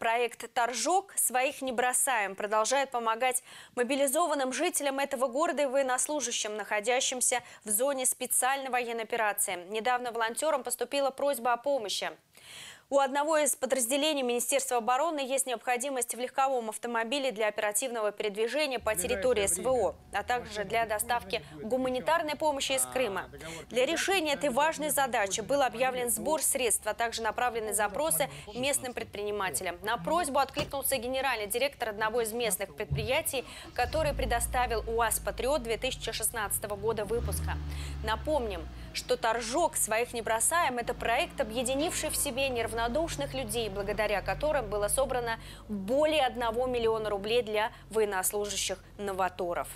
Проект «Торжок. Своих не бросаем» продолжает помогать мобилизованным жителям этого города и военнослужащим, находящимся в зоне специальной военной операции. Недавно волонтерам поступила просьба о помощи. У одного из подразделений Министерства обороны есть необходимость в легковом автомобиле для оперативного передвижения по территории СВО, а также для доставки гуманитарной помощи из Крыма. Для решения этой важной задачи был объявлен сбор средств, а также направлены запросы местным предпринимателям. На просьбу откликнулся генеральный директор одного из местных предприятий, который предоставил УАЗ «Патриот» 2016 года выпуска. Напомним, что «Торжок. Своих не бросаем» – это проект, объединивший в себе неравнодушных людей, благодаря которым было собрано более 1 миллиона рублей для военнослужащих новаторов.